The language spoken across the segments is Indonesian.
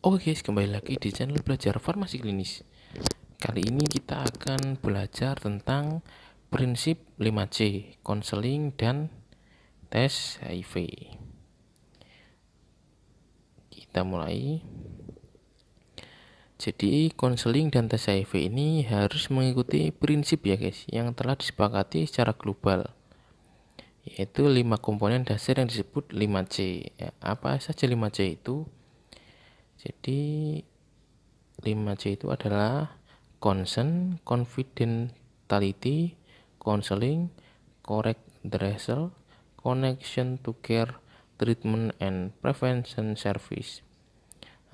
Oke guys, kembali lagi di channel belajar farmasi klinis. Kali ini kita akan belajar tentang prinsip 5C, konseling dan tes HIV. Kita mulai. Jadi, konseling dan tes HIV ini harus mengikuti prinsip ya guys, yang telah disepakati secara global yaitu lima komponen dasar yang disebut 5C. Ya, apa saja 5C itu? Jadi 5C itu adalah consent, confidentiality, counseling, correct dressel, connection to care, treatment and prevention service.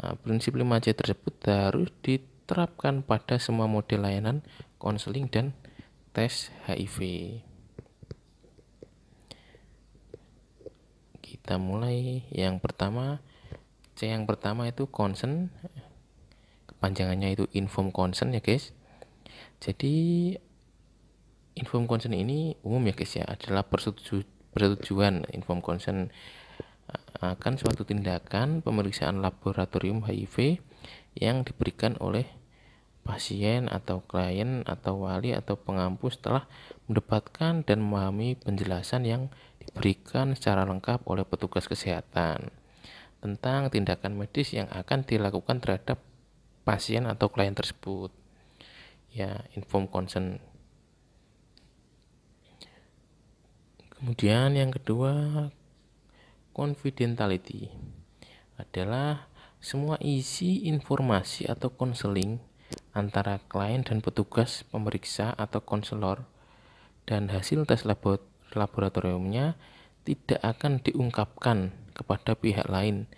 Nah, prinsip 5C tersebut harus diterapkan pada semua model layanan konseling dan tes HIV. Kita mulai yang pertama C yang pertama itu consent kepanjangannya itu inform consent ya guys. Jadi inform consent ini umum ya guys ya. Adalah persetuju, persetujuan inform consent akan suatu tindakan pemeriksaan laboratorium HIV yang diberikan oleh pasien atau klien atau wali atau pengampu setelah mendapatkan dan memahami penjelasan yang diberikan secara lengkap oleh petugas kesehatan tentang tindakan medis yang akan dilakukan terhadap pasien atau klien tersebut. Ya, inform consent. Kemudian yang kedua, confidentiality adalah semua isi informasi atau konseling antara klien dan petugas pemeriksa atau konselor dan hasil tes laboratoriumnya tidak akan diungkapkan kepada pihak lain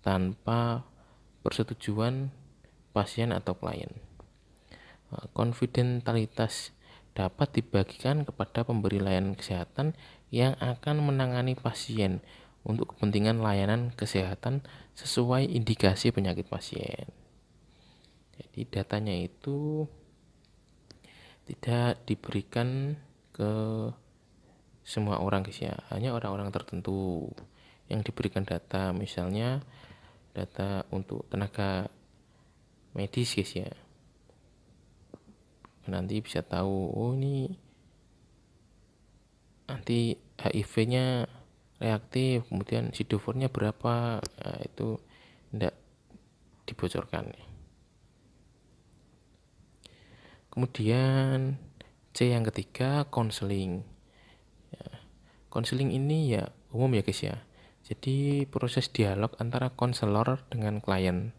tanpa persetujuan pasien atau klien. Konfidentalitas dapat dibagikan kepada pemberi layanan kesehatan yang akan menangani pasien untuk kepentingan layanan kesehatan sesuai indikasi penyakit pasien. Jadi datanya itu tidak diberikan ke semua orang ya, hanya orang-orang tertentu yang diberikan data misalnya data untuk tenaga medis guys ya. Nanti bisa tahu oh ini nanti HIV nya reaktif kemudian sidofornya berapa nah, itu tidak dibocorkan. Kemudian C yang ketiga konseling. Konseling ya, ini ya umum ya guys ya jadi proses dialog antara konselor dengan klien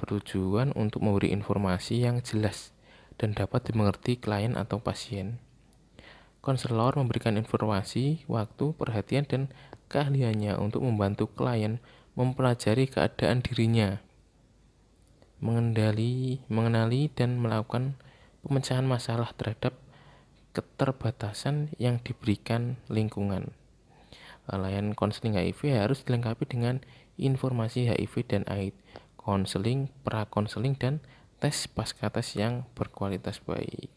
bertujuan untuk memberi informasi yang jelas dan dapat dimengerti klien atau pasien. Konselor memberikan informasi, waktu, perhatian, dan keahliannya untuk membantu klien mempelajari keadaan dirinya, mengendali, mengenali, dan melakukan pemecahan masalah terhadap keterbatasan yang diberikan lingkungan layanan konseling HIV harus dilengkapi dengan informasi HIV dan AIDS, konseling, pra-konseling, dan tes pasca tes yang berkualitas baik.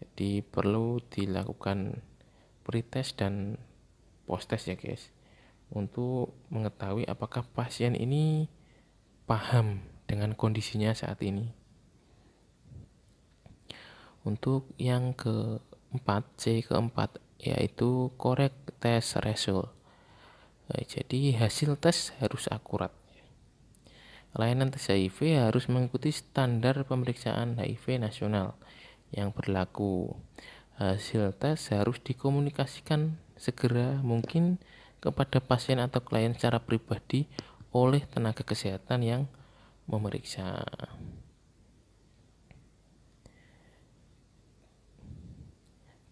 Jadi perlu dilakukan pretest dan post-test ya guys untuk mengetahui apakah pasien ini paham dengan kondisinya saat ini. Untuk yang keempat, C keempat yaitu correct test result. Nah, jadi hasil tes harus akurat. Layanan tes HIV harus mengikuti standar pemeriksaan HIV nasional yang berlaku. Hasil tes harus dikomunikasikan segera mungkin kepada pasien atau klien secara pribadi oleh tenaga kesehatan yang memeriksa.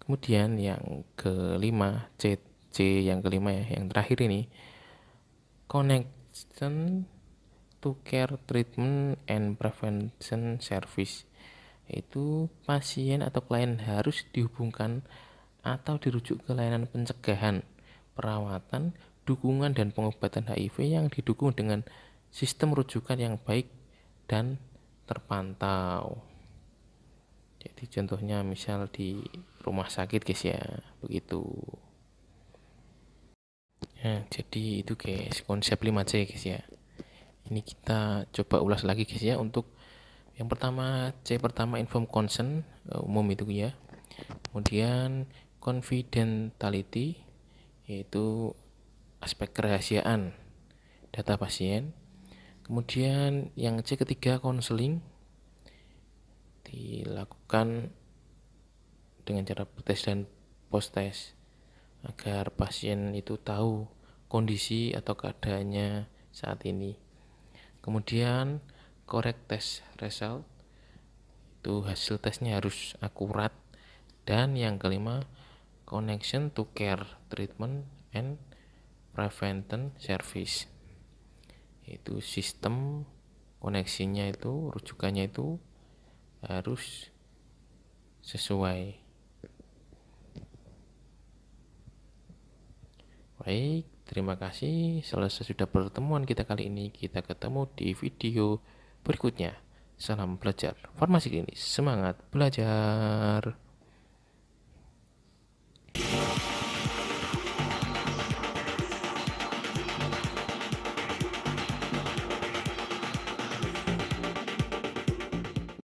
Kemudian yang kelima C C yang kelima ya yang terakhir ini. Connection to care treatment and prevention service. Itu pasien atau klien harus dihubungkan atau dirujuk ke layanan pencegahan perawatan dukungan dan pengobatan HIV yang didukung dengan sistem rujukan yang baik dan terpantau jadi contohnya misal di rumah sakit guys ya begitu. Ya jadi itu guys konsep 5C guys ya. Ini kita coba ulas lagi guys ya untuk yang pertama C pertama inform consent uh, umum itu ya. Kemudian confidentiality yaitu aspek kerahasiaan data pasien. Kemudian yang C ketiga konseling dilakukan dengan cara tes dan post test agar pasien itu tahu kondisi atau keadaannya saat ini. Kemudian correct test result itu hasil tesnya harus akurat. Dan yang kelima connection to care treatment and prevention service. Itu sistem koneksinya itu rujukannya itu harus sesuai. Baik terima kasih. Selesai sudah pertemuan kita kali ini kita ketemu di video berikutnya. Salam belajar farmasi klinis. Semangat belajar